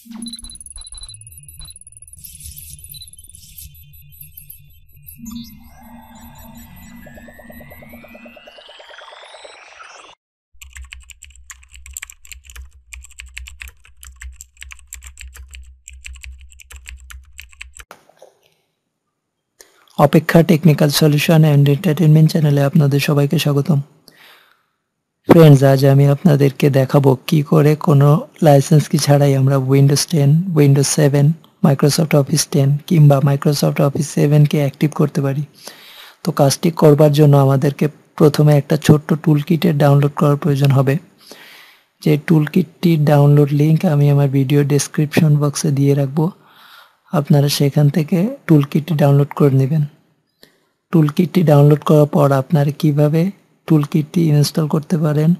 অপেক্ষা technical solution and entertainment চ্যানেলে আপনাদের সবাইকে স্বাগতম। ফ্রেন্ডস আজ আমি আপনাদেরকে দেখাবো কি করে কোনো লাইসেন্স কি ছাড়াই আমরা Windows ten Windows seven Microsoft Office ten কিংবা মাইক্রোসফট অফিস সেভেনকে অ্যাক্টিভ করতে পারি। তো কাজটি করবার জন্য আমাদেরকে প্রথমে একটা ছোট্ট টুল কিটের ডাউনলোড করার প্রয়োজন হবে। যে টুল কিটটির ডাউনলোড লিঙ্ক আমি আমার ভিডিও ডেসক্রিপশন বক্সে দিয়ে রাখব। আপনারা সেখান থেকে টুল কিটটি ডাউনলোড করে নেবেন। টুল কিটটি ডাউনলোড করার পর আপনারা কীভাবে টুল কিটটি ইনস্টল করতে পারেন।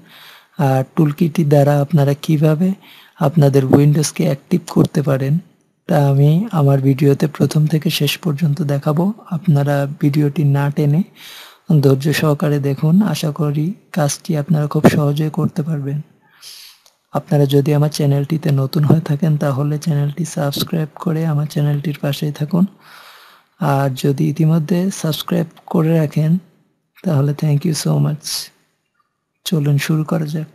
আর টুল কিটটি দ্বারা আপনারা কীভাবে আপনাদের উইন্ডোজকে অ্যাক্টিভ করতে পারেন, তা আমি আমার ভিডিওতে প্রথম থেকে শেষ পর্যন্ত দেখাবো। আপনারা ভিডিওটি না টেনে ধৈর্য সহকারে দেখুন। আশা করি কাজটি আপনারা খুব সহজেই করতে পারবেন। আপনারা যদি আমার চ্যানেলটিতে নতুন হয়ে থাকেন, তাহলে চ্যানেলটি সাবস্ক্রাইব করে আমার চ্যানেলটির পাশেই থাকুন। আর যদি ইতিমধ্যে সাবস্ক্রাইব করে রাখেন তাহলে থ্যাংক ইউ সো মাচ চলুন শুরু করা যাক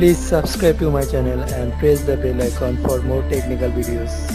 Please subscribe to my channel and press the bell icon for more technical videos.